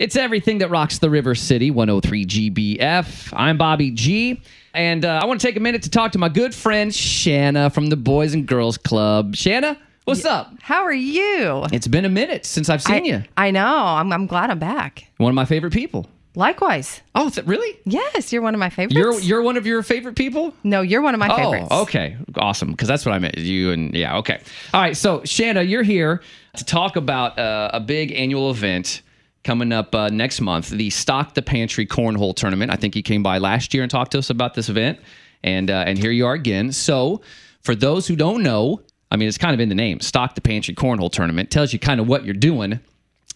It's everything that rocks the River City, 103 GBF. I'm Bobby G. And uh, I want to take a minute to talk to my good friend Shanna from the Boys and Girls Club. Shanna, what's up? How are you? It's been a minute since I've seen I, you. I know. I'm, I'm glad I'm back. One of my favorite people. Likewise. Oh, is it really? Yes, you're one of my favorites. You're you're one of your favorite people? no, you're one of my favorites. Oh, okay. Awesome. Because that's what I meant. You and yeah, okay. All right. So, Shanna, you're here to talk about uh, a big annual event coming up uh, next month the Stock the Pantry Cornhole Tournament. I think you came by last year and talked to us about this event. And, uh, and here you are again. So, for those who don't know, I mean, it's kind of in the name Stock the Pantry Cornhole Tournament. tells you kind of what you're doing.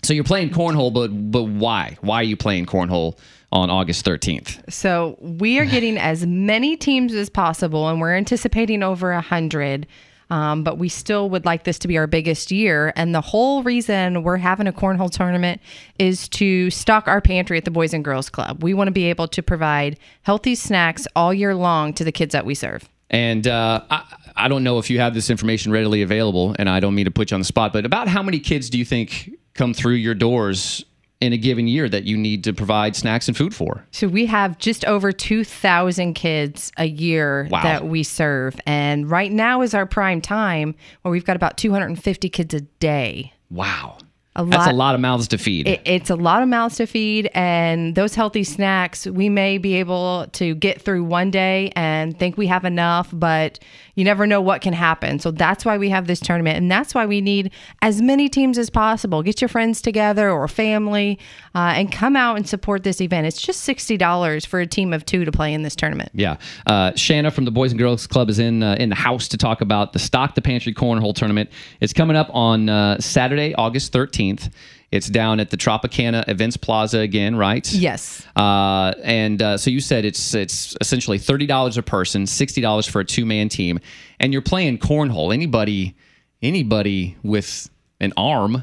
So, you're playing cornhole, but, but why? Why are you playing cornhole? On August 13th. So we are getting as many teams as possible, and we're anticipating over a hundred. Um, but we still would like this to be our biggest year. And the whole reason we're having a cornhole tournament is to stock our pantry at the Boys and Girls Club. We want to be able to provide healthy snacks all year long to the kids that we serve. And uh, I, I don't know if you have this information readily available, and I don't mean to put you on the spot, but about how many kids do you think come through your doors in a given year that you need to provide snacks and food for? So we have just over 2,000 kids a year Wow. that we serve. And right now is our prime time where we've got about 250 kids a day. Wow. A That's a lot- lot of mouths to feed. It, it's a lot of mouths to feed, and those healthy snacks, we may be able to get through one day and think we have enough, but you never know what can happen. So that's why we have this tournament, and that's why we need as many teams as possible. Get your friends together or family uh, and come out and support this event. It's just $60 for a team of two to play in this tournament. yeah. Uh, Shanna from the Boys and Girls Club is in uh, in the house to talk about the Stock the Pantry Cornhole Tournament. It's coming up on uh, Saturday, August 13th. It's down at the Tropicana Events Plaza again, right? Yes. Uh, and uh, so you said it's it's essentially thirty dollars a person, sixty dollars for a two man team, and you're playing cornhole. Anybody, anybody with an arm,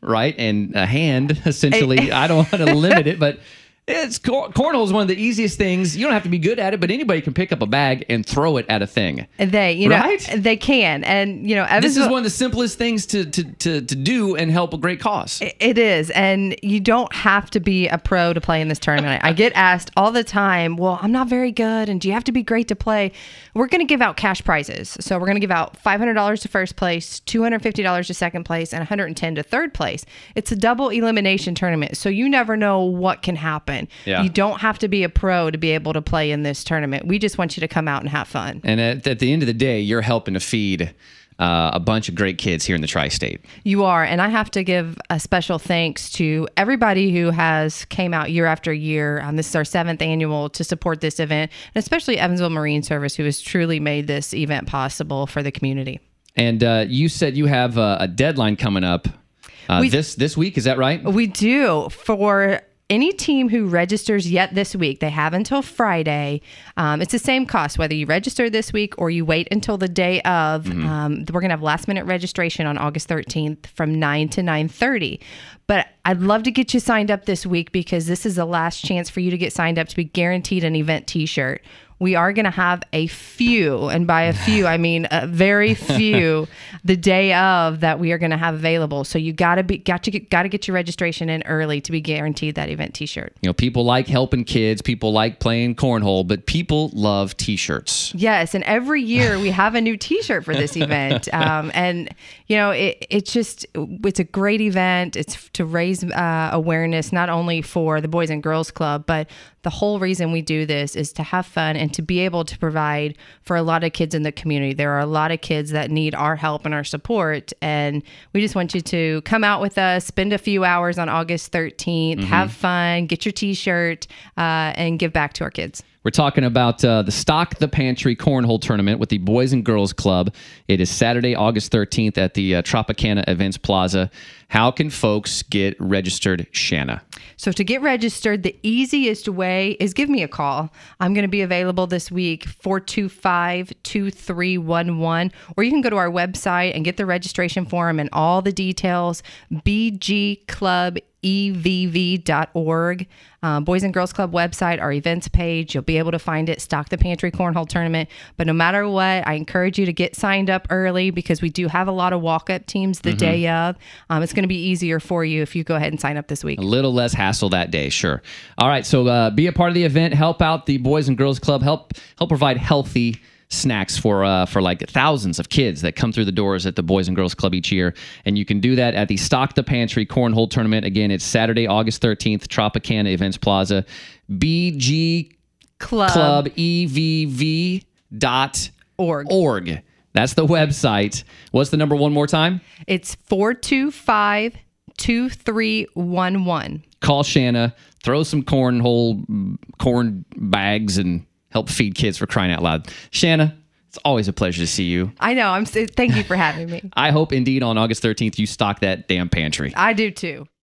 right, and a hand, essentially. I don't want to limit it, but. It's cor- cornhole is one of the easiest things. You don't have to be good at it, but anybody can pick up a bag and throw it at a thing. They, you know, Right? they can. And, you know, This is one of the simplest things to to, to, to do and help a great cause. It is. And you don't have to be a pro to play in this tournament. I get asked all the time, well, I'm not very good. And do you have to be great to play? We're going to give out cash prizes. So we're going to give out $500 to first place, $250 to second place, and 110 to third place. It's a double elimination tournament. So you never know what can happen. Yeah. You don't have to be a pro to be able to play in this tournament. We just want you to come out and have fun. And at, at the end of the day, you're helping to feed uh, a bunch of great kids here in the tri-state. You are, and I have to give a special thanks to everybody who has came out year after year. Um, this is our seventh annual to support this event, and especially Evansville Marine Service, who has truly made this event possible for the community. And uh, you said you have a, a deadline coming up uh, We- this this week. Is that right? We do for any team who registers yet this week. They have until Friday. Um, it's the same cost whether you register this week or you wait until the day of. Um, we're gonna have last minute registration on August 13th from 9 to 9:30. But I'd love to get you signed up this week because this is the last chance for you to get signed up to be guaranteed an event T-shirt. We are going to have a few, and by a few I mean a very few, the day of that we are going to have available. So you got to be got to get, got to get your registration in early to be guaranteed that event T-shirt. You know, people like helping kids. People like playing cornhole, but people love T-shirts. Yes, and every year we have a new T-shirt for this event, um, and you know it, it's just it's a great event. It's to raise uh, awareness not only for the Boys and Girls Club, but the whole reason we do this is to have fun and to be able to provide for a lot of kids in the community. There are a lot of kids that need our help and our support, and we just want you to come out with us, spend a few hours on August 13th, have fun, get your T-shirt, uh, and give back to our kids. We're talking about uh, the Stock the Pantry Cornhole Tournament with the Boys and Girls Club. It is Saturday, August 13th at the uh, Tropicana Events Plaza. How can folks get registered, Shanna? So to get registered, the easiest way is give me a call. I'm going to be available this week 425-2311 or you can go to our website and get the registration form and all the details bgclub evv.org. Um, Boys and Girls Club website, our events page. You'll be able to find it. Stock the Pantry Cornhole Tournament. But no matter what, I encourage you to get signed up early because we do have a lot of walk up teams the day of. Um, it's going to be easier for you if you go ahead and sign up this week. A little less hassle that day, sure. All right, so uh, be a part of the event, help out the Boys and Girls Club, help help provide healthy snacks for uh, for like thousands of kids that come through the doors at the Boys and Girls Club each year, and you can do that at the Stock the Pantry Cornhole Tournament. Again, it's Saturday, August thirteenth, Tropicana Events Plaza, BG Club, Club EVV dot org. org. That's the website. What's the number one more time? It's 425 2311. call Shanna, throw some cornhole corn bags, and help feed kids for crying out loud. Shanna, it's always a pleasure to see you. I know. I'm. so- Thank you for having me. I hope indeed on August 13th you stock that damn pantry. I do too.